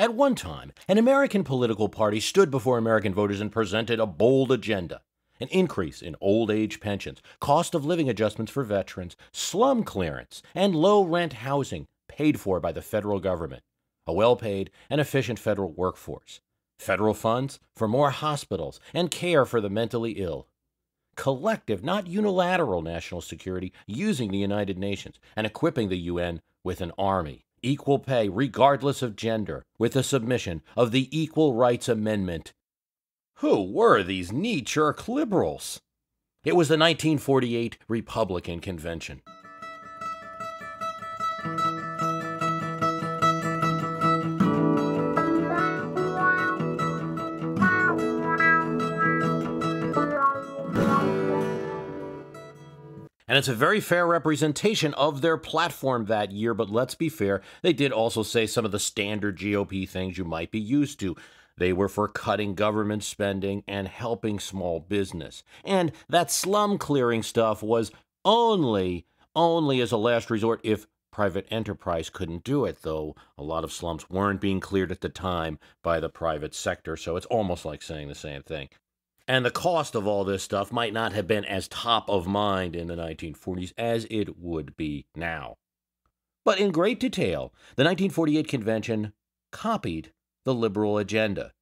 At one time, an American political party stood before American voters and presented a bold agenda. An increase in old age pensions, cost of living adjustments for veterans, slum clearance, and low rent housing paid for by the federal government, a well paid and efficient federal workforce, federal funds for more hospitals and care for the mentally ill, collective, not unilateral national security using the United Nations and equipping the UN with an army, equal pay regardless of gender, with the submission of the Equal Rights Amendment who were these knee jerk liberals? It was the 1948 Republican Convention. And it's a very fair representation of their platform that year, but let's be fair, they did also say some of the standard GOP things you might be used to. They were for cutting government spending and helping small business. And that slum clearing stuff was only, only as a last resort if private enterprise couldn't do it, though a lot of slums weren't being cleared at the time by the private sector, so it's almost like saying the same thing. And the cost of all this stuff might not have been as top of mind in the 1940s as it would be now. But in great detail, the 1948 convention copied the liberal agenda.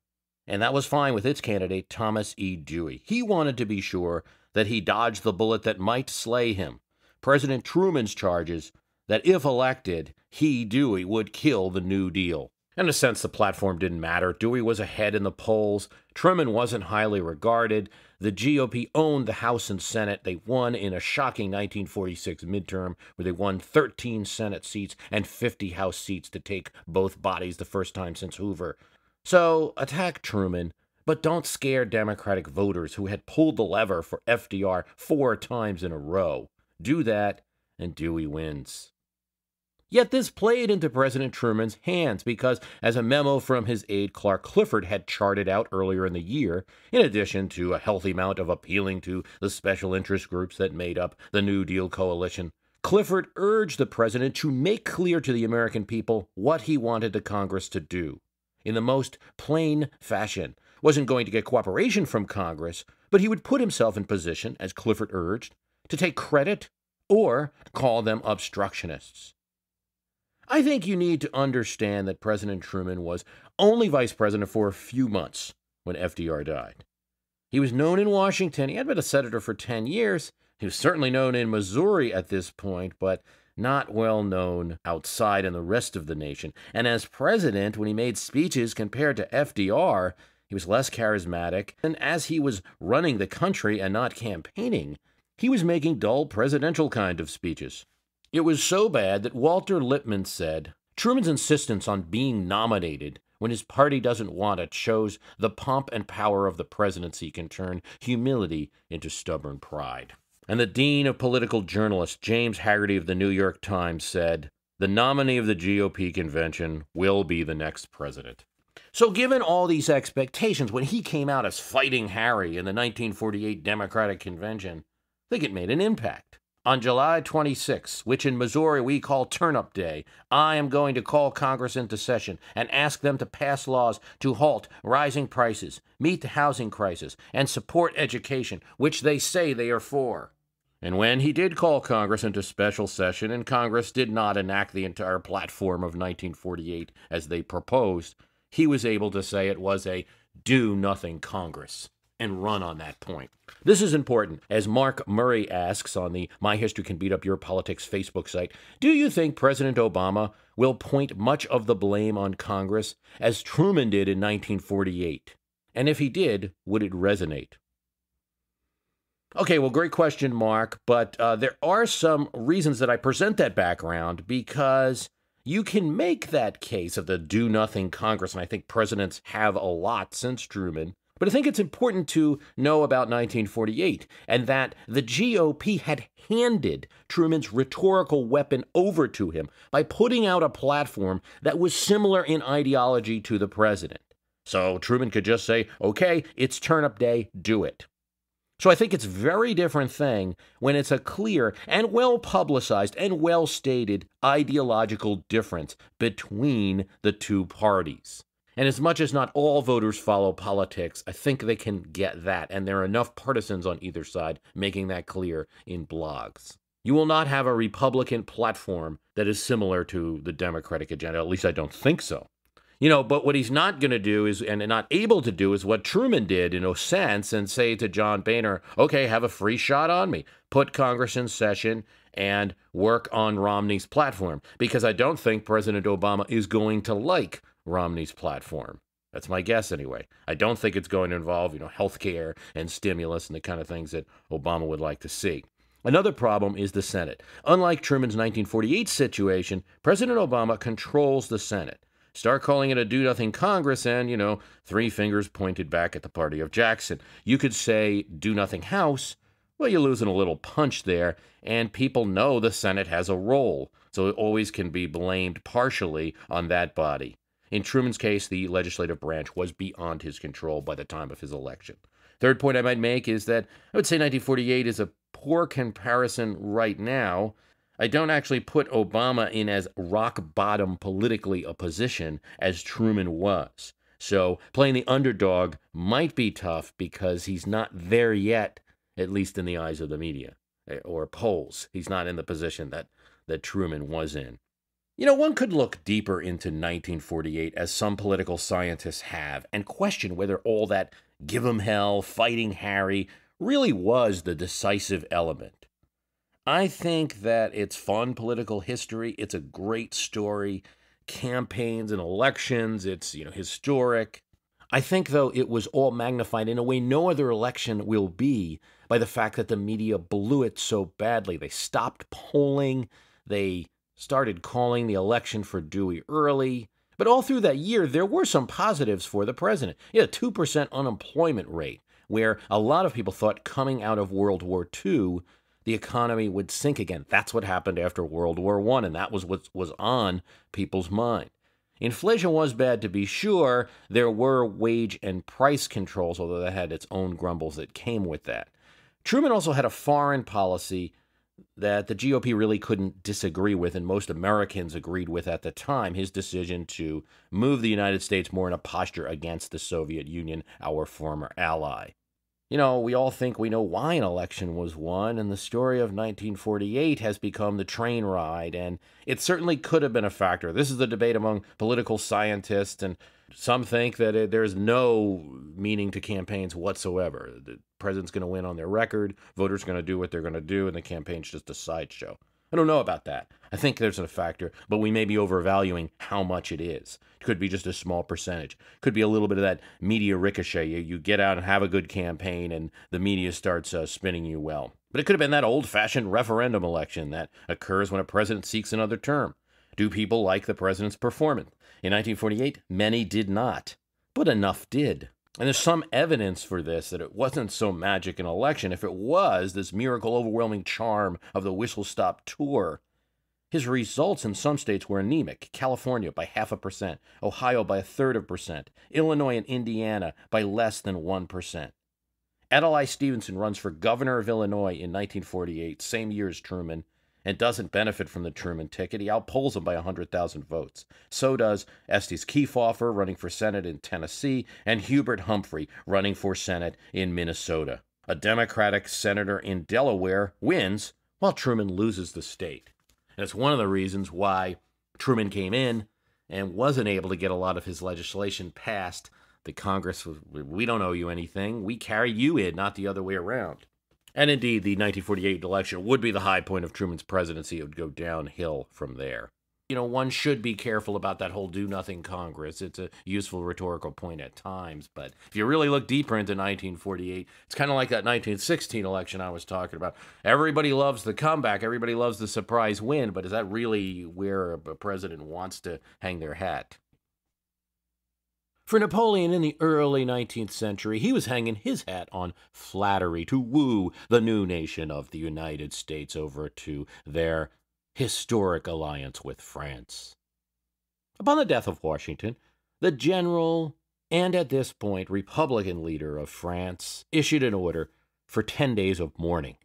And that was fine with its candidate, Thomas E. Dewey. He wanted to be sure that he dodged the bullet that might slay him. President Truman's charges that if elected, he, Dewey, would kill the New Deal. In a sense, the platform didn't matter. Dewey was ahead in the polls. Truman wasn't highly regarded. The GOP owned the House and Senate. They won in a shocking 1946 midterm where they won 13 Senate seats and 50 House seats to take both bodies the first time since Hoover. So attack Truman, but don't scare Democratic voters who had pulled the lever for FDR four times in a row. Do that, and Dewey wins. Yet this played into President Truman's hands because, as a memo from his aide Clark Clifford had charted out earlier in the year, in addition to a healthy amount of appealing to the special interest groups that made up the New Deal coalition, Clifford urged the president to make clear to the American people what he wanted the Congress to do in the most plain fashion. Wasn't going to get cooperation from Congress, but he would put himself in position, as Clifford urged, to take credit or call them obstructionists. I think you need to understand that President Truman was only vice president for a few months when FDR died. He was known in Washington. He had been a senator for 10 years. He was certainly known in Missouri at this point, but not well known outside in the rest of the nation. And as president, when he made speeches compared to FDR, he was less charismatic. And as he was running the country and not campaigning, he was making dull presidential kind of speeches. It was so bad that Walter Lippmann said Truman's insistence on being nominated when his party doesn't want it shows the pomp and power of the presidency can turn humility into stubborn pride. And the dean of political journalists, James Hagerty of the New York Times, said, The nominee of the GOP convention will be the next president. So, given all these expectations, when he came out as Fighting Harry in the 1948 Democratic Convention, I think it made an impact. On July 26, which in Missouri we call Turnip Day, I am going to call Congress into session and ask them to pass laws to halt rising prices, meet the housing crisis, and support education, which they say they are for. And when he did call Congress into special session, and Congress did not enact the entire platform of 1948 as they proposed, he was able to say it was a do nothing Congress and run on that point. This is important, as Mark Murray asks on the My History Can Beat Up Your Politics Facebook site Do you think President Obama will point much of the blame on Congress, as Truman did in 1948? And if he did, would it resonate? Okay, well, great question, Mark. But uh, there are some reasons that I present that background because you can make that case of the do nothing Congress, and I think presidents have a lot since Truman. But I think it's important to know about 1948 and that the GOP had handed Truman's rhetorical weapon over to him by putting out a platform that was similar in ideology to the president. So Truman could just say, okay, it's turnip day, do it. So I think it's a very different thing when it's a clear and well publicized and well stated ideological difference between the two parties. And as much as not all voters follow politics, I think they can get that. And there are enough partisans on either side making that clear in blogs. You will not have a Republican platform that is similar to the Democratic agenda. At least I don't think so. You know, but what he's not going to do is, and not able to do, is what Truman did in a sense and say to John Boehner, okay, have a free shot on me. Put Congress in session and work on Romney's platform. Because I don't think President Obama is going to like Romney's platform. That's my guess anyway. I don't think it's going to involve, you know, health care and stimulus and the kind of things that Obama would like to see. Another problem is the Senate. Unlike Truman's 1948 situation, President Obama controls the Senate. Start calling it a do nothing Congress, and, you know, three fingers pointed back at the party of Jackson. You could say do nothing House. Well, you're losing a little punch there, and people know the Senate has a role, so it always can be blamed partially on that body. In Truman's case, the legislative branch was beyond his control by the time of his election. Third point I might make is that I would say 1948 is a poor comparison right now I don't actually put Obama in as rock bottom politically a position as Truman was. So playing the underdog might be tough because he's not there yet, at least in the eyes of the media eh, or polls. He's not in the position that, that Truman was in. You know, one could look deeper into 1948, as some political scientists have, and question whether all that give 'em hell, fighting Harry, really was the decisive element. I think that it's fun political history. It's a great story. Campaigns and elections, it's, you know, historic. I think, though, it was all magnified in a way no other election will be by the fact that the media blew it so badly. They stopped polling, they started calling the election for Dewey early. But all through that year, there were some positives for the president. He had a 2% unemployment rate, where a lot of people thought coming out of World War II the economy would sink again. That's what happened after World War I, and that was what was on people's mind. Inflation was bad to be sure. There were wage and price controls, although that had its own grumbles that came with that. Truman also had a foreign policy that the GOP really couldn't disagree with, and most Americans agreed with at the time his decision to move the United States more in a posture against the Soviet Union, our former ally. You know, we all think we know why an election was won, and the story of 1948 has become the train ride, and it certainly could have been a factor. This is the debate among political scientists, and some think that it, there's no meaning to campaigns whatsoever. The president's going to win on their record, voters are going to do what they're going to do, and the campaign's just a sideshow. I don't know about that. I think there's a factor, but we may be overvaluing how much it is. It could be just a small percentage. Could be a little bit of that media ricochet. You, you get out and have a good campaign, and the media starts uh, spinning you well. But it could have been that old fashioned referendum election that occurs when a president seeks another term. Do people like the president's performance? In 1948, many did not, but enough did. And there's some evidence for this that it wasn't so magic an election. If it was this miracle overwhelming charm of the whistle stop tour, his results in some states were anemic California by half a percent, Ohio by a third of a percent, Illinois and Indiana by less than 1%. Adlai Stevenson runs for governor of Illinois in 1948, same year as Truman, and doesn't benefit from the Truman ticket. He outpolls him by 100,000 votes. So does Estes Kefauver running for Senate in Tennessee and Hubert Humphrey running for Senate in Minnesota. A Democratic senator in Delaware wins while Truman loses the state. That's one of the reasons why Truman came in and wasn't able to get a lot of his legislation passed. The Congress was, we don't owe you anything. We carry you in, not the other way around. And indeed, the 1948 election would be the high point of Truman's presidency. It would go downhill from there. You know, one should be careful about that whole do nothing Congress. It's a useful rhetorical point at times. But if you really look deeper into 1948, it's kind of like that 1916 election I was talking about. Everybody loves the comeback, everybody loves the surprise win, but is that really where a president wants to hang their hat? For Napoleon in the early 19th century, he was hanging his hat on flattery to woo the new nation of the United States over to their historic alliance with France. Upon the death of Washington, the general and at this point Republican leader of France issued an order for 10 days of mourning.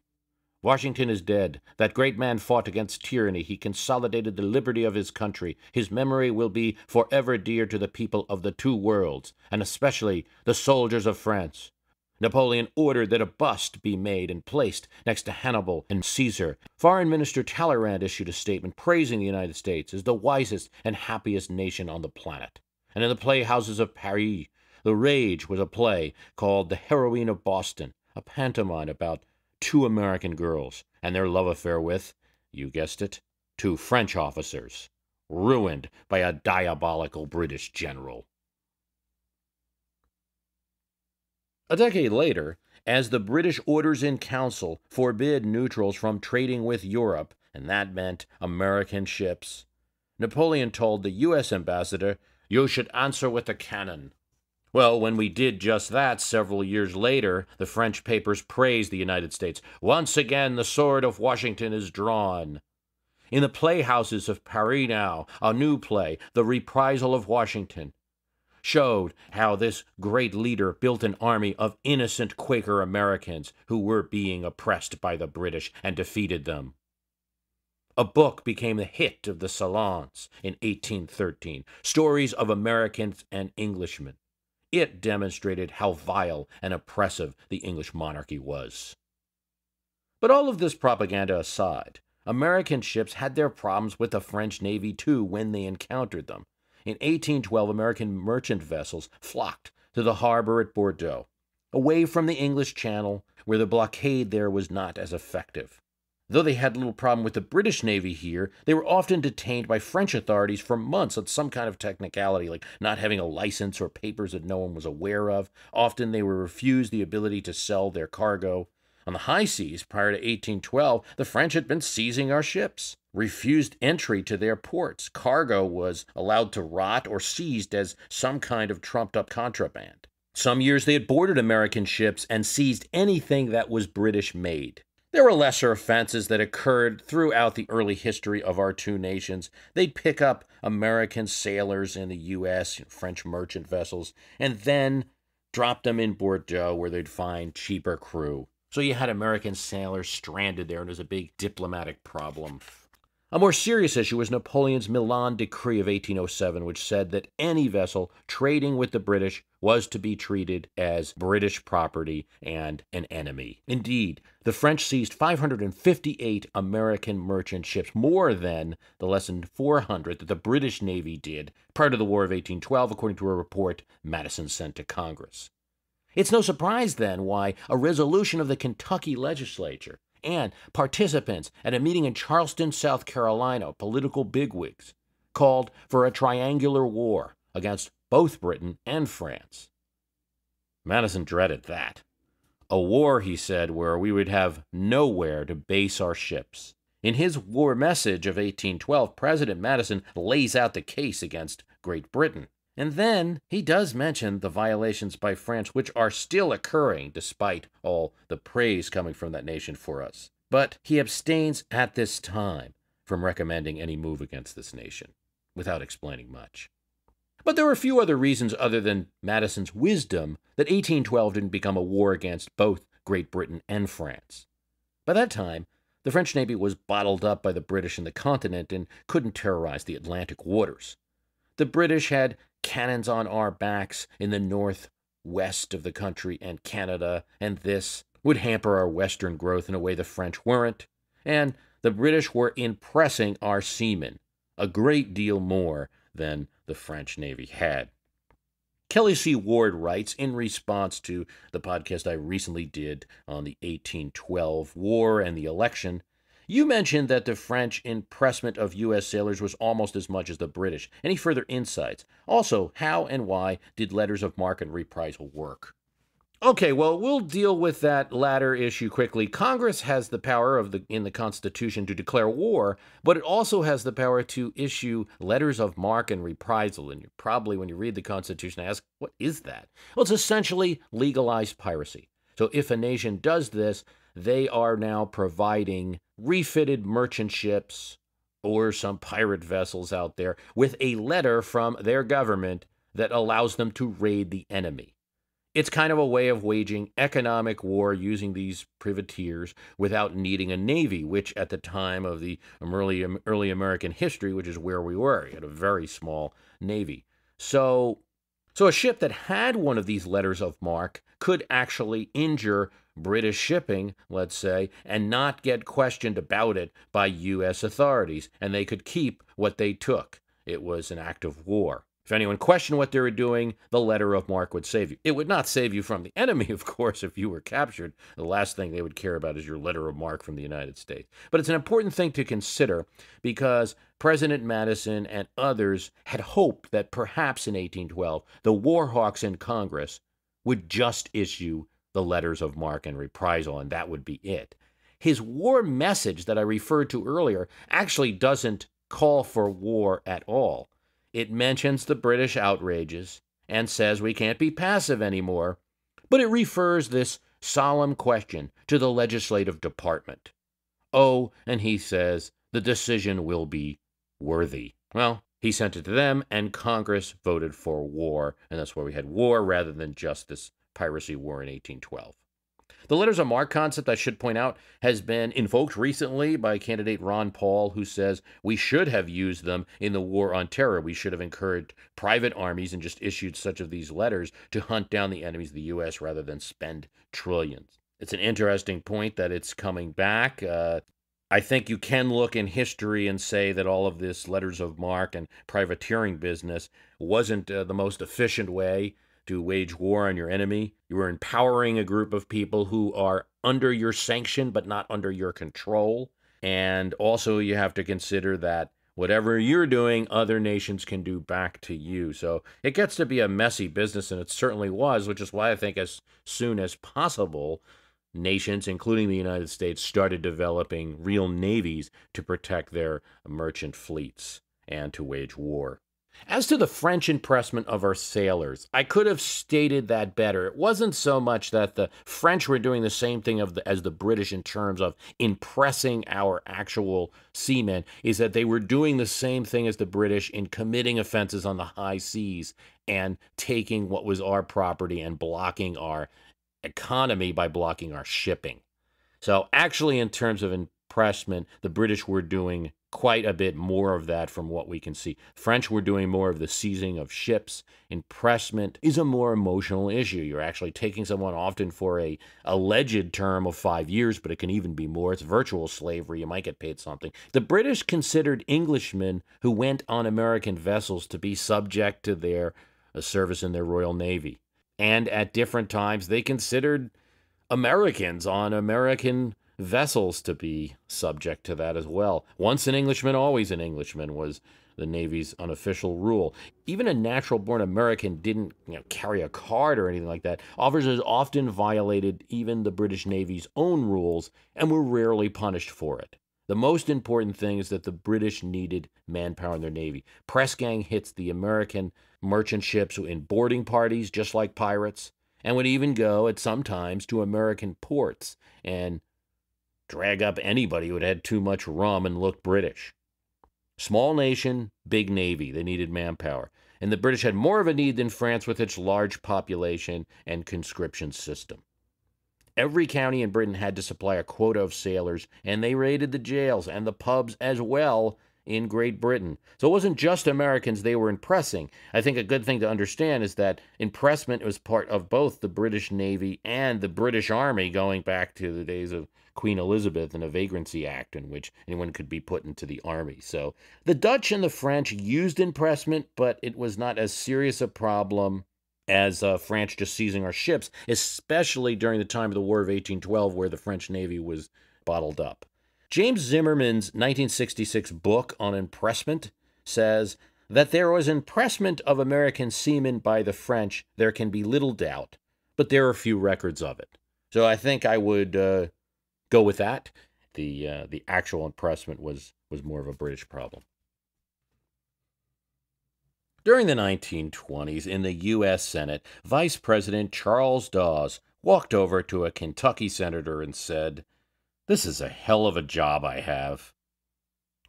Washington is dead. That great man fought against tyranny. He consolidated the liberty of his country. His memory will be forever dear to the people of the two worlds, and especially the soldiers of France. Napoleon ordered that a bust be made and placed next to Hannibal and Caesar. Foreign Minister Talleyrand issued a statement praising the United States as the wisest and happiest nation on the planet. And in the playhouses of Paris, the rage was a play called The Heroine of Boston, a pantomime about two American girls and their love affair with, you guessed it, two French officers, ruined by a diabolical British general. A decade later, as the British orders in council forbid neutrals from trading with Europe, and that meant American ships, Napoleon told the U.S. ambassador, You should answer with a cannon. Well, when we did just that several years later, the French papers praised the United States. Once again, the sword of Washington is drawn. In the playhouses of Paris now, a new play, The Reprisal of Washington, showed how this great leader built an army of innocent Quaker Americans who were being oppressed by the British and defeated them. A book became the hit of the salons in 1813 Stories of Americans and Englishmen. It demonstrated how vile and oppressive the English monarchy was. But all of this propaganda aside, American ships had their problems with the French Navy too when they encountered them. In 1812, American merchant vessels flocked to the harbor at Bordeaux, away from the English Channel, where the blockade there was not as effective. Though they had little problem with the British Navy here, they were often detained by French authorities for months on some kind of technicality, like not having a license or papers that no one was aware of. Often they were refused the ability to sell their cargo. On the high seas, prior to 1812, the French had been seizing our ships, refused entry to their ports. Cargo was allowed to rot or seized as some kind of trumped up contraband. Some years they had boarded American ships and seized anything that was British made. There were lesser offenses that occurred throughout the early history of our two nations. They'd pick up American sailors in the U.S., French merchant vessels, and then drop them in Bordeaux where they'd find cheaper crew. So you had American sailors stranded there, and it was a big diplomatic problem. A more serious issue was Napoleon's Milan Decree of 1807, which said that any vessel trading with the British was to be treated as British property and an enemy. Indeed, the French seized 558 American merchant ships, more than the less than 400 that the British Navy did prior to the War of 1812, according to a report Madison sent to Congress. It's no surprise, then, why a resolution of the Kentucky legislature and participants at a meeting in Charleston, South Carolina, political bigwigs, called for a triangular war against both Britain and France. Madison dreaded that. A war, he said, where we would have nowhere to base our ships. In his war message of 1812, President Madison lays out the case against Great Britain. And then he does mention the violations by France, which are still occurring despite all the praise coming from that nation for us. But he abstains at this time from recommending any move against this nation, without explaining much. But there were a few other reasons other than Madison's wisdom that 1812 didn't become a war against both Great Britain and France. By that time, the French Navy was bottled up by the British in the continent and couldn't terrorize the Atlantic waters. The British had cannons on our backs in the northwest of the country and Canada, and this would hamper our western growth in a way the French weren't. And the British were impressing our seamen a great deal more than the French Navy had. Kelly C. Ward writes in response to the podcast I recently did on the 1812 war and the election you mentioned that the French impressment of U.S. sailors was almost as much as the British. Any further insights? Also, how and why did letters of marque and reprisal work? Okay, well, we'll deal with that latter issue quickly. Congress has the power of the in the Constitution to declare war, but it also has the power to issue letters of marque and reprisal. And you probably, when you read the Constitution, ask, what is that? Well, it's essentially legalized piracy. So if a nation does this, they are now providing refitted merchant ships or some pirate vessels out there with a letter from their government that allows them to raid the enemy. It's kind of a way of waging economic war using these privateers without needing a navy, which at the time of the early, early American history, which is where we were, had a very small navy. So, so a ship that had one of these letters of marque could actually injure British shipping, let's say, and not get questioned about it by U.S. authorities, and they could keep what they took. It was an act of war. If anyone questioned what they were doing, the letter of marque would save you. It would not save you from the enemy, of course, if you were captured. The last thing they would care about is your letter of marque from the United States. But it's an important thing to consider because President Madison and others had hoped that perhaps in 1812 the war hawks in Congress would just issue the letters of marque and reprisal, and that would be it. His war message that I referred to earlier actually doesn't call for war at all. It mentions the British outrages and says we can't be passive anymore, but it refers this solemn question to the legislative department. Oh, and he says the decision will be worthy. Well, he sent it to them, and Congress voted for war, and that's why we had war rather than just this piracy war in 1812. The letters of marque concept, I should point out, has been invoked recently by candidate Ron Paul, who says we should have used them in the war on terror. We should have encouraged private armies and just issued such of these letters to hunt down the enemies of the U.S. rather than spend trillions. It's an interesting point that it's coming back. Uh, I think you can look in history and say that all of this letters of marque and privateering business wasn't uh, the most efficient way to wage war on your enemy. You are empowering a group of people who are under your sanction but not under your control. And also, you have to consider that whatever you're doing, other nations can do back to you. So it gets to be a messy business, and it certainly was, which is why I think as soon as possible, nations, including the United States, started developing real navies to protect their merchant fleets and to wage war. As to the French impressment of our sailors, I could have stated that better. It wasn't so much that the French were doing the same thing the, as the British in terms of impressing our actual seamen, is that they were doing the same thing as the British in committing offenses on the high seas and taking what was our property and blocking our economy by blocking our shipping. So, actually, in terms of impressment, the British were doing quite a bit more of that from what we can see. French were doing more of the seizing of ships. Impressment is a more emotional issue. You're actually taking someone often for a alleged term of five years, but it can even be more. It's virtual slavery. You might get paid something. The British considered Englishmen who went on American vessels to be subject to their uh, service in their Royal Navy. And at different times, they considered Americans on American vessels to be subject to that as well. Once an Englishman, always an Englishman was the Navy's unofficial rule. Even a natural born American didn't you know, carry a card or anything like that. Officers often violated even the British Navy's own rules and were rarely punished for it. The most important thing is that the British needed manpower in their Navy. Press gang hits the American merchant ships in boarding parties, just like pirates, and would even go at some times to American ports and drag up anybody who had had too much rum and looked British. Small nation, big navy. They needed manpower. And the British had more of a need than France with its large population and conscription system. Every county in Britain had to supply a quota of sailors, and they raided the jails and the pubs as well in Great Britain. So it wasn't just Americans they were impressing. I think a good thing to understand is that impressment was part of both the British Navy and the British Army going back to the days of Queen Elizabeth and a Vagrancy Act in which anyone could be put into the army. So the Dutch and the French used impressment, but it was not as serious a problem as uh, France just seizing our ships, especially during the time of the War of 1812, where the French Navy was bottled up. James Zimmerman's 1966 book on impressment says that there was impressment of American seamen by the French. There can be little doubt, but there are few records of it. So I think I would uh, go with that. The uh, the actual impressment was was more of a British problem. During the 1920s, in the U.S. Senate, Vice President Charles Dawes walked over to a Kentucky senator and said, this is a hell of a job I have.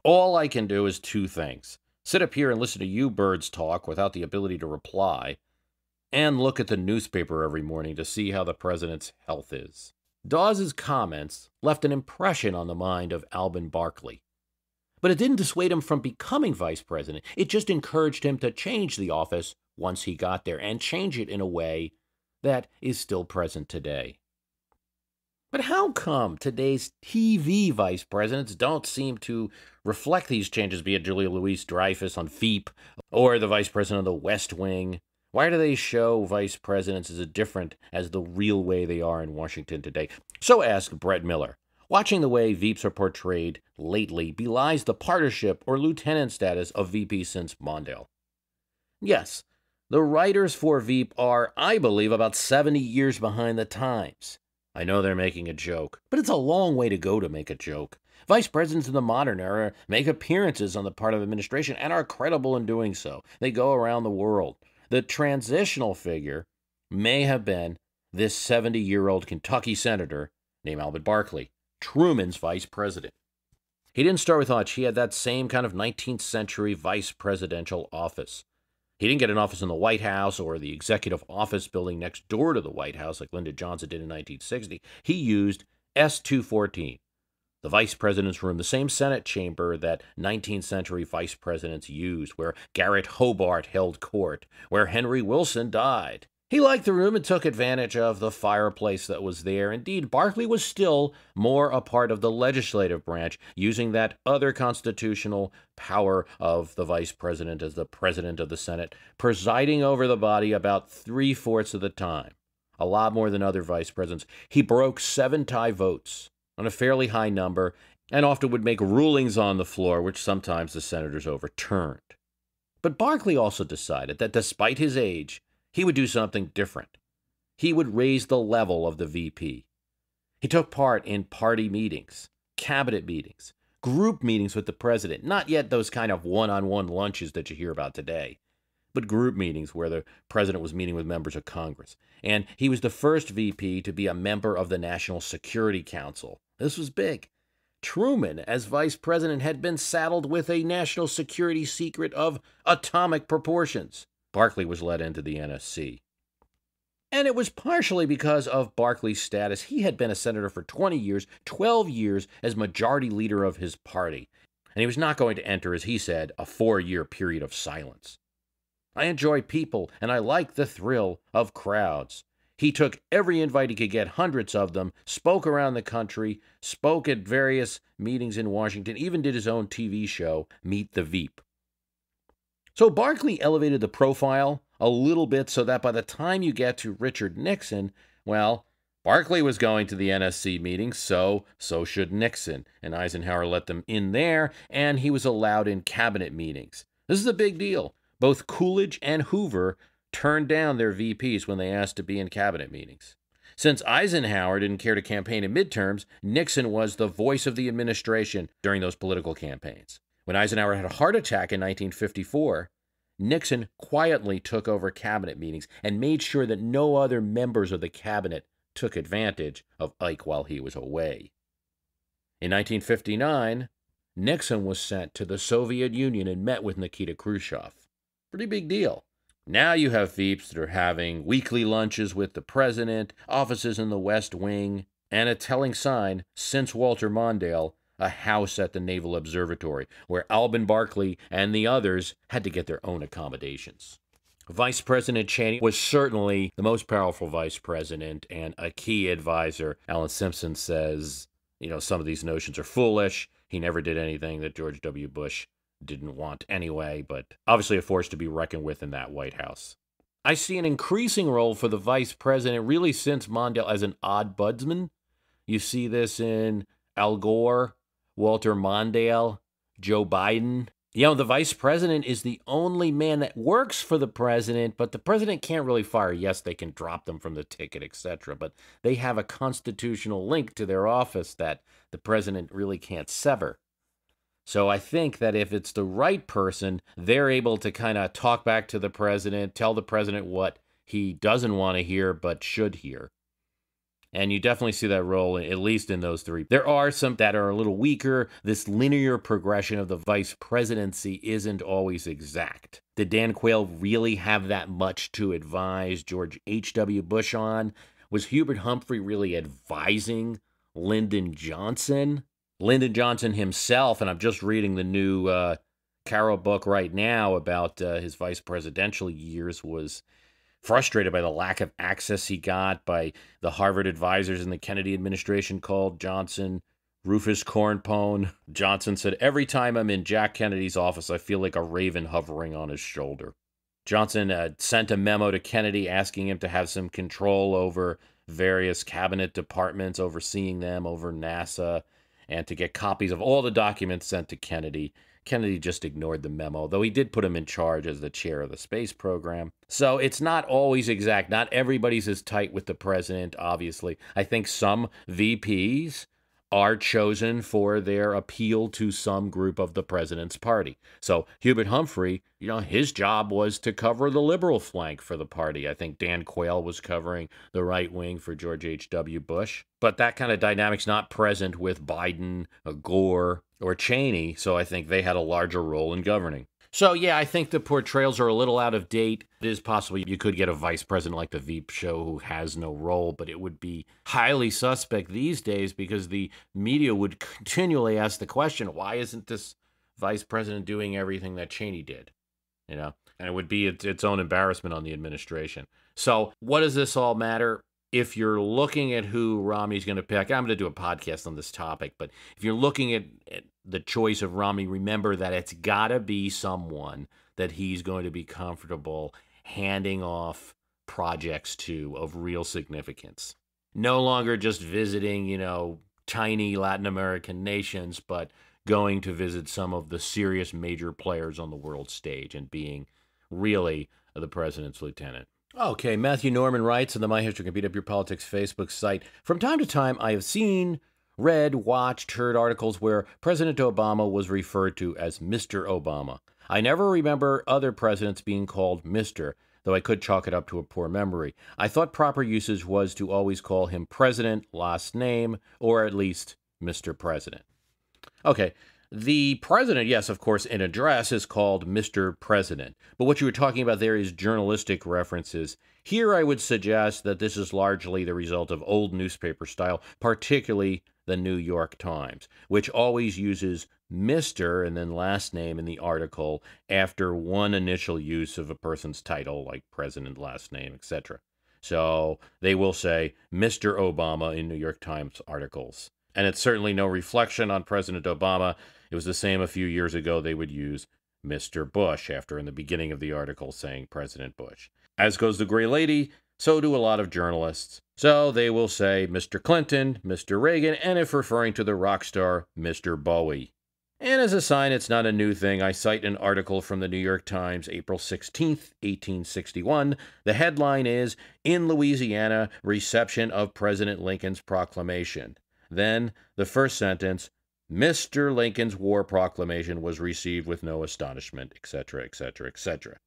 All I can do is two things sit up here and listen to you birds talk without the ability to reply, and look at the newspaper every morning to see how the president's health is. Dawes's comments left an impression on the mind of Alben Barkley. But it didn't dissuade him from becoming vice president. It just encouraged him to change the office once he got there and change it in a way that is still present today. But how come today's TV vice presidents don't seem to reflect these changes, be it Julia Louis Dreyfus on Veep or the vice president of the West Wing why do they show vice presidents as different as the real way they are in Washington today? So ask Brett Miller. Watching the way Veeps are portrayed lately belies the partnership or lieutenant status of VP since Mondale. Yes, the writers for Veep are, I believe, about 70 years behind the times. I know they're making a joke, but it's a long way to go to make a joke. Vice presidents in the modern era make appearances on the part of administration and are credible in doing so. They go around the world. The transitional figure may have been this 70 year old Kentucky senator named Alben Barkley, Truman's vice president. He didn't start with much. He had that same kind of 19th century vice presidential office. He didn't get an office in the White House or the executive office building next door to the White House like Lyndon Johnson did in 1960. He used S 214, the vice president's room, the same Senate chamber that 19th century vice presidents used, where Garrett Hobart held court, where Henry Wilson died. He liked the room and took advantage of the fireplace that was there. Indeed, Barkley was still more a part of the legislative branch, using that other constitutional power of the vice president as the president of the Senate, presiding over the body about three fourths of the time, a lot more than other vice presidents. He broke seven tie votes on a fairly high number and often would make rulings on the floor, which sometimes the senators overturned. But Barkley also decided that despite his age, he would do something different. He would raise the level of the VP. He took part in party meetings, cabinet meetings, group meetings with the president, not yet those kind of one on one lunches that you hear about today, but group meetings where the president was meeting with members of Congress. And he was the first VP to be a member of the National Security Council. This was big. Truman, as vice president, had been saddled with a national security secret of atomic proportions. Barkley was let into the NSC. And it was partially because of Barkley's status. He had been a senator for 20 years, 12 years as majority leader of his party. And he was not going to enter, as he said, a four year period of silence. I enjoy people, and I like the thrill of crowds. He took every invite he could get, hundreds of them, spoke around the country, spoke at various meetings in Washington, even did his own TV show, Meet the Veep. So Barkley elevated the profile a little bit so that by the time you get to Richard Nixon, well, Barkley was going to the NSC meetings, so so should Nixon. And Eisenhower let them in there, and he was allowed in cabinet meetings. This is a big deal. Both Coolidge and Hoover turned down their VPs when they asked to be in cabinet meetings. Since Eisenhower didn't care to campaign in midterms, Nixon was the voice of the administration during those political campaigns. When Eisenhower had a heart attack in 1954, Nixon quietly took over cabinet meetings and made sure that no other members of the cabinet took advantage of Ike while he was away. In 1959, Nixon was sent to the Soviet Union and met with Nikita Khrushchev. Pretty big deal. Now you have Veeps that are having weekly lunches with the president, offices in the West Wing, and a telling sign since Walter Mondale, a house at the Naval Observatory, where Alben Barkley and the others had to get their own accommodations. Vice President Cheney was certainly the most powerful vice president and a key advisor. Alan Simpson says, you know, some of these notions are foolish. He never did anything that George W. Bush didn't want anyway, but obviously a force to be reckoned with in that White House. I see an increasing role for the vice president really since Mondale as an ombudsman. You see this in Al Gore, Walter Mondale, Joe Biden. You know, the vice president is the only man that works for the president, but the president can't really fire. Yes, they can drop them from the ticket, etc., but they have a constitutional link to their office that the president really can't sever. So I think that if it's the right person, they're able to kind of talk back to the president, tell the president what he doesn't want to hear but should hear. And you definitely see that role, at least in those three. There are some that are a little weaker. This linear progression of the vice presidency isn't always exact. Did Dan Quayle really have that much to advise George H.W. Bush on? Was Hubert Humphrey really advising Lyndon Johnson? Lyndon Johnson himself, and I'm just reading the new uh, Caro book right now about uh, his vice presidential years, was frustrated by the lack of access he got by the Harvard advisors in the Kennedy administration called Johnson Rufus Cornpone. Johnson said, Every time I'm in Jack Kennedy's office, I feel like a raven hovering on his shoulder. Johnson uh, sent a memo to Kennedy asking him to have some control over various cabinet departments, overseeing them, over NASA, and to get copies of all the documents sent to Kennedy. Kennedy just ignored the memo, though he did put him in charge as the chair of the space program. So it's not always exact. Not everybody's as tight with the president, obviously. I think some VPs are chosen for their appeal to some group of the president's party. So Hubert Humphrey, you know, his job was to cover the liberal flank for the party. I think Dan Quayle was covering the right wing for George H.W. Bush. But that kind of dynamic's not present with Biden, or Gore, or Cheney, so I think they had a larger role in governing. So, yeah, I think the portrayals are a little out of date. It is possible you could get a vice president like the Veep show who has no role, but it would be highly suspect these days because the media would continually ask the question why isn't this vice president doing everything that Cheney did? You know, and it would be its own embarrassment on the administration. So, what does this all matter? If you're looking at who Romney's going to pick, I'm going to do a podcast on this topic, but if you're looking at, at the choice of Romney, remember that it's got to be someone that he's going to be comfortable handing off projects to of real significance. No longer just visiting, you know, tiny Latin American nations, but going to visit some of the serious major players on the world stage and being really the president's lieutenant. Okay, Matthew Norman writes on the My History Can Beat Up Your Politics Facebook site From time to time, I have seen, read, watched, heard articles where President Obama was referred to as Mr. Obama. I never remember other presidents being called Mr., though I could chalk it up to a poor memory. I thought proper usage was to always call him President, last name, or at least Mr. President. Okay, the president, yes, of course, in address is called Mr. President. But what you were talking about there is journalistic references. Here, I would suggest that this is largely the result of old newspaper style, particularly the New York Times, which always uses Mr. and then last name in the article after one initial use of a person's title, like president, last name, etc. So they will say Mr. Obama in New York Times articles. And it's certainly no reflection on President Obama. It was the same a few years ago. They would use Mr. Bush after in the beginning of the article saying President Bush. As goes the Gray Lady, so do a lot of journalists. So they will say Mr. Clinton, Mr. Reagan, and if referring to the rock star, Mr. Bowie. And as a sign it's not a new thing, I cite an article from the New York Times, April 16, 1861. The headline is In Louisiana, Reception of President Lincoln's Proclamation. Then, the first sentence Mr. Lincoln's war proclamation was received with no astonishment, etc., etc., etc.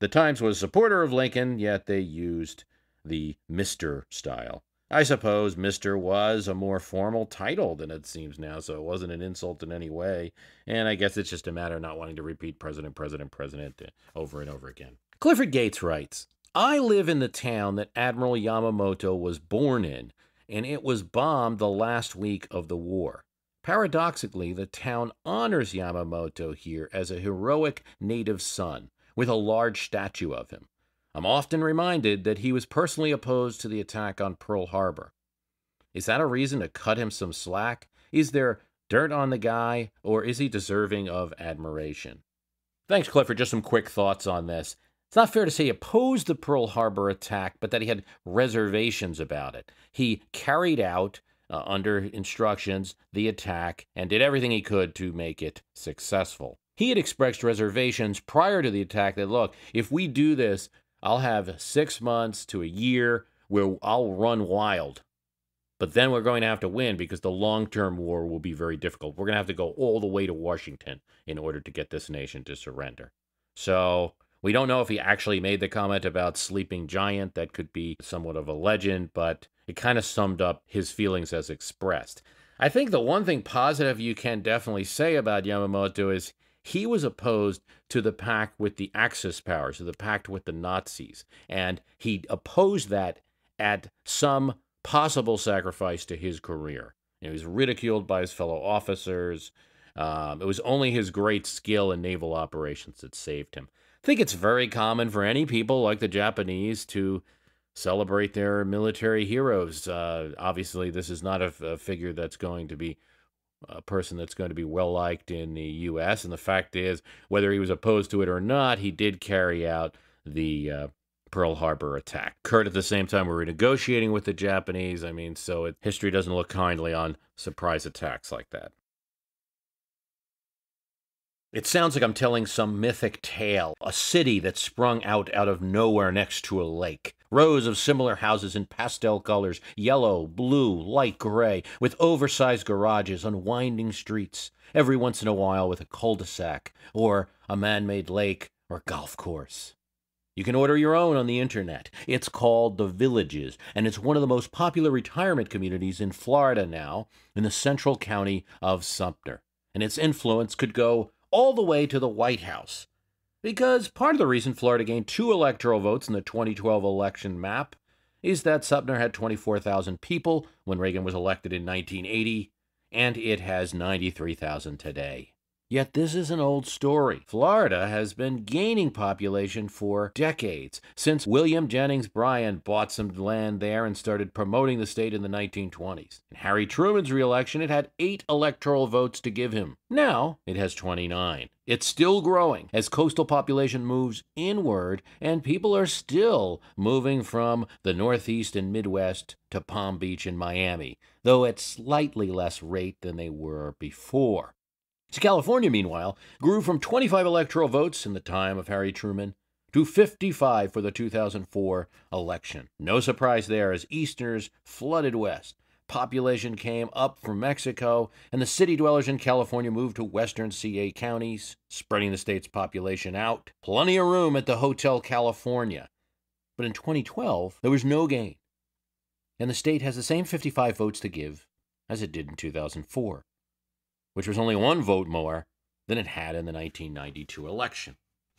The Times was a supporter of Lincoln, yet they used the Mr. style. I suppose Mr. was a more formal title than it seems now, so it wasn't an insult in any way. And I guess it's just a matter of not wanting to repeat President, President, President uh, over and over again. Clifford Gates writes I live in the town that Admiral Yamamoto was born in, and it was bombed the last week of the war. Paradoxically, the town honors Yamamoto here as a heroic native son, with a large statue of him. I'm often reminded that he was personally opposed to the attack on Pearl Harbor. Is that a reason to cut him some slack? Is there dirt on the guy, or is he deserving of admiration? Thanks, Cliff, For just some quick thoughts on this. It's not fair to say he opposed the Pearl Harbor attack, but that he had reservations about it. He carried out uh, under instructions the attack and did everything he could to make it successful. He had expressed reservations prior to the attack that, look, if we do this, I'll have six months to a year where I'll run wild. But then we're going to have to win because the long term war will be very difficult. We're going to have to go all the way to Washington in order to get this nation to surrender. So we don't know if he actually made the comment about sleeping giant. That could be somewhat of a legend, but it kind of summed up his feelings as expressed. I think the one thing positive you can definitely say about Yamamoto is he was opposed to the pact with the Axis powers, the pact with the Nazis. And he opposed that at some possible sacrifice to his career. You know, he was ridiculed by his fellow officers. Um, it was only his great skill in naval operations that saved him. I think it's very common for any people like the Japanese to celebrate their military heroes. Uh, obviously, this is not a, a, figure that's going to be a person that's going to be well liked in the U.S. And the fact is, whether he was opposed to it or not, he did carry out the uh, Pearl Harbor attack. Occurred at the same time we were negotiating with the Japanese. I mean, so it, history doesn't look kindly on surprise attacks like that. It sounds like I'm telling some mythic tale, a city that sprung out out of nowhere next to a lake. Rows of similar houses in pastel colors yellow, blue, light gray, with oversized garages on winding streets, every once in a while with a cul de sac, or a man made lake, or golf course. You can order your own on the internet. It's called The Villages, and it's one of the most popular retirement communities in Florida now, in the central county of Sumter. And its influence could go all the way to the White House. Because part of the reason Florida gained two electoral votes in the 2012 election map is that Sumter had 24,000 people when Reagan was elected in 1980, and it has 93,000 today. Yet this is an old story. Florida has been gaining population for decades, since William Jennings Bryan bought some land there and started promoting the state in the 1920s. In Harry Truman's reelection, it had eight electoral votes to give him. Now it has 29. It's still growing as coastal population moves inward, and people are still moving from the Northeast and Midwest to Palm Beach and Miami, though at slightly less rate than they were before. California, meanwhile, grew from 25 electoral votes in the time of Harry Truman to 55 for the 2004 election. No surprise there as Easterners flooded west. Population came up from Mexico, and the city dwellers in California moved to western CA counties, spreading the state's population out. Plenty of room at the Hotel California. But in 2012, there was no gain, and the state has the same 55 votes to give as it did in 2004 which was only one vote more than it had in the 1992 election.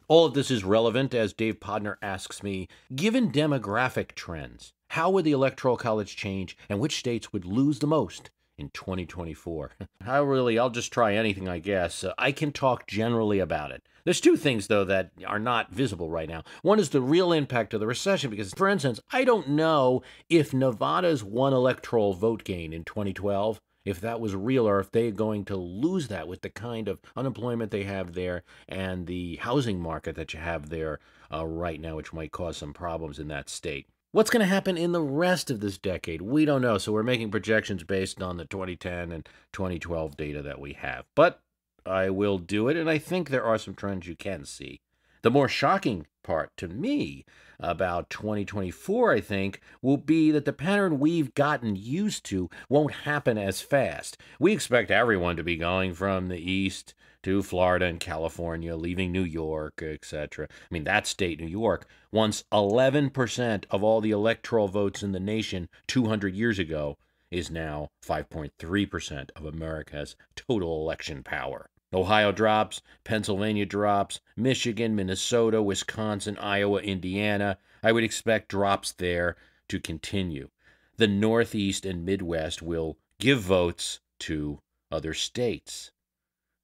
All of this is relevant as Dave Podner asks me given demographic trends, how would the Electoral College change and which states would lose the most in 2024? I really, I'll just try anything, I guess. Uh, I can talk generally about it. There's two things, though, that are not visible right now. One is the real impact of the recession, because, for instance, I don't know if Nevada's one electoral vote gain in 2012 if that was real or if they're going to lose that with the kind of unemployment they have there and the housing market that you have there uh, right now, which might cause some problems in that state. What's going to happen in the rest of this decade? We don't know. So we're making projections based on the 2010 and 2012 data that we have. But I will do it, and I think there are some trends you can see. The more shocking part to me about 2024, I think, will be that the pattern we've gotten used to won't happen as fast. We expect everyone to be going from the east to Florida and California, leaving New York, etc. I mean, that state, New York, once 11% of all the electoral votes in the nation 200 years ago, is now 5.3% of America's total election power. Ohio drops, Pennsylvania drops, Michigan, Minnesota, Wisconsin, Iowa, Indiana. I would expect drops there to continue. The Northeast and Midwest will give votes to other states.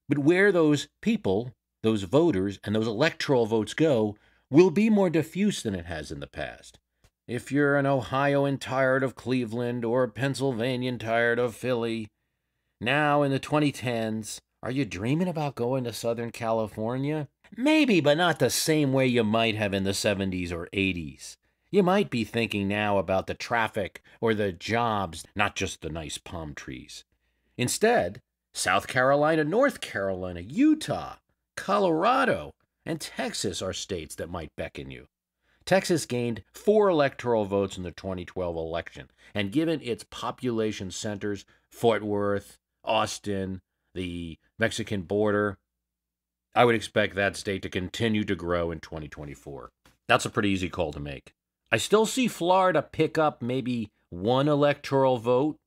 But where those people, those voters, and those electoral votes go will be more diffuse than it has in the past. If you're an Ohioan tired of Cleveland or a Pennsylvanian tired of Philly, now in the 2010s, are you dreaming about going to Southern California? Maybe, but not the same way you might have in the 70s or 80s. You might be thinking now about the traffic or the jobs, not just the nice palm trees. Instead, South Carolina, North Carolina, Utah, Colorado, and Texas are states that might beckon you. Texas gained four electoral votes in the 2012 election, and given its population centers, Fort Worth, Austin, the Mexican border. I would expect that state to continue to grow in 2024. That's a pretty easy call to make. I still see Florida pick up maybe one electoral vote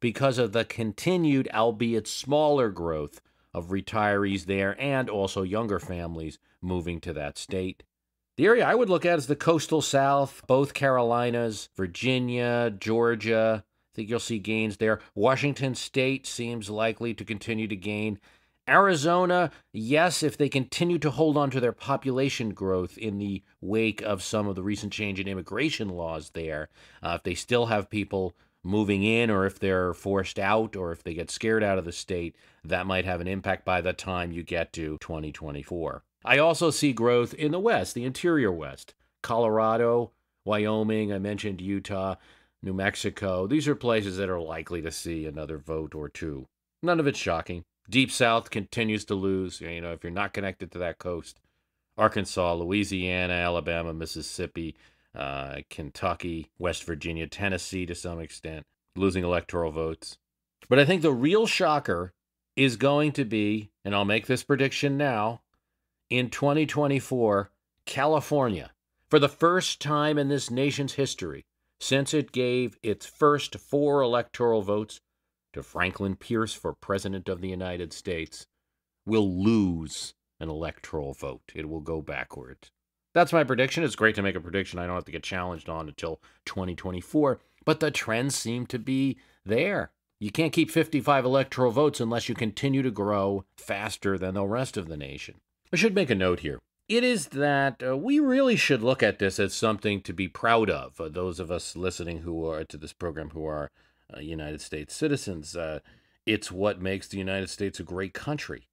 because of the continued, albeit smaller, growth of retirees there and also younger families moving to that state. The area I would look at is the coastal South, both Carolinas, Virginia, Georgia. Think you'll see gains there. Washington State seems likely to continue to gain. Arizona, yes, if they continue to hold on to their population growth in the wake of some of the recent change in immigration laws there, uh, if they still have people moving in or if they're forced out or if they get scared out of the state, that might have an impact by the time you get to 2024. I also see growth in the West, the interior West, Colorado, Wyoming, I mentioned Utah, New Mexico. These are places that are likely to see another vote or two. None of it's shocking. Deep South continues to lose. You know, if you're not connected to that coast, Arkansas, Louisiana, Alabama, Mississippi, uh, Kentucky, West Virginia, Tennessee to some extent, losing electoral votes. But I think the real shocker is going to be, and I'll make this prediction now, in 2024, California, for the first time in this nation's history, since it gave its first four electoral votes to Franklin Pierce for President of the United States will lose an electoral vote. It will go backward. That's my prediction. It's great to make a prediction I don't have to get challenged on until 2024, but the trends seem to be there. You can't keep 55 electoral votes unless you continue to grow faster than the rest of the nation. I should make a note here. It is that uh, we really should look at this as something to be proud of. Uh, those of us listening who are to this program who are uh, United States citizens. Uh, it's what makes the United States a great country.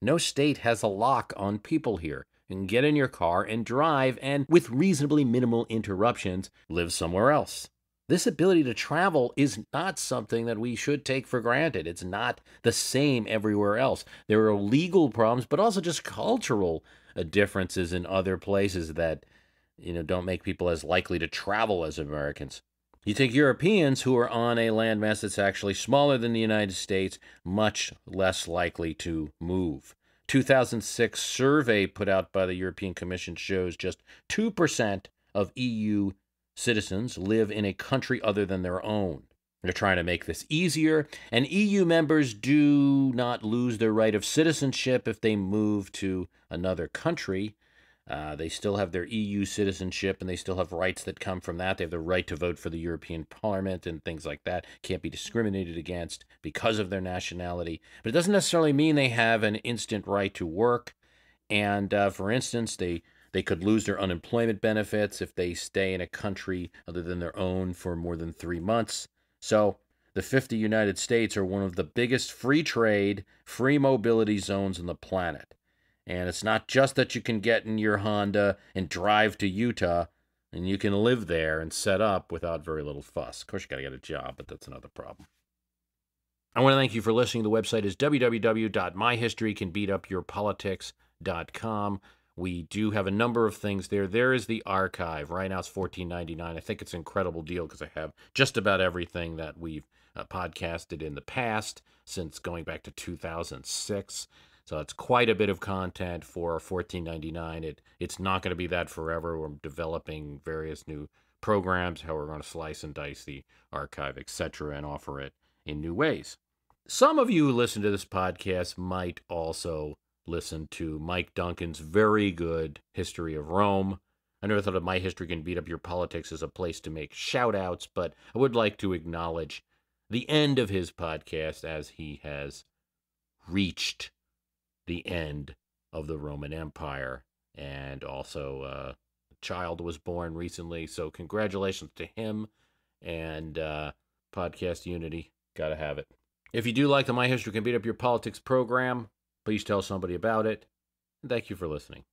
No state has a lock on people here. You can get in your car and drive, and with reasonably minimal interruptions, live somewhere else. This ability to travel is not something that we should take for granted. It's not the same everywhere else. There are legal problems, but also just cultural Uh, differences in other places that you know don't make people as likely to travel as Americans. You take Europeans who are on a landmass that's actually smaller than the United States, much less likely to move. 2006 survey put out by the European Commission shows just 2% of EU citizens live in a country other than their own. They're trying to make this easier, and EU members do not lose their right of citizenship if they move to another country. Uh, they still have their EU citizenship and they still have rights that come from that. They have the right to vote for the European Parliament and things like that. Can't be discriminated against because of their nationality. But it doesn't necessarily mean they have an instant right to work. And uh, for instance, they they could lose their unemployment benefits if they stay in a country other than their own for more than three months. So the 50 United States are one of the biggest free trade, free mobility zones on the planet. And it's not just that you can get in your Honda and drive to Utah and you can live there and set up without very little fuss. Of course, you got to get a job, but that's another problem. I want to thank you for listening. The website is www.myhistorycanbeatupyourpolitics.com. We do have a number of things there. There is the archive. Right now it's fourteen ninety nine. I think it's an incredible deal because I have just about everything that we've uh, podcasted in the past since going back to 2006. So it's quite a bit of content for $14.99. It it's not going to be that forever. We're developing various new programs, how we're going to slice and dice the archive, etc., and offer it in new ways. Some of you who listen to this podcast might also listen to Mike Duncan's very good History of Rome. I never thought of My History Can Beat Up Your Politics as a place to make shout outs, but I would like to acknowledge the end of his podcast as he has reached the end of the Roman Empire. And also, uh, a child was born recently. So, congratulations to him and uh, Podcast Unity. Got to have it. If you do like the My History Can Beat Up Your Politics program, please tell somebody about it. And thank you for listening.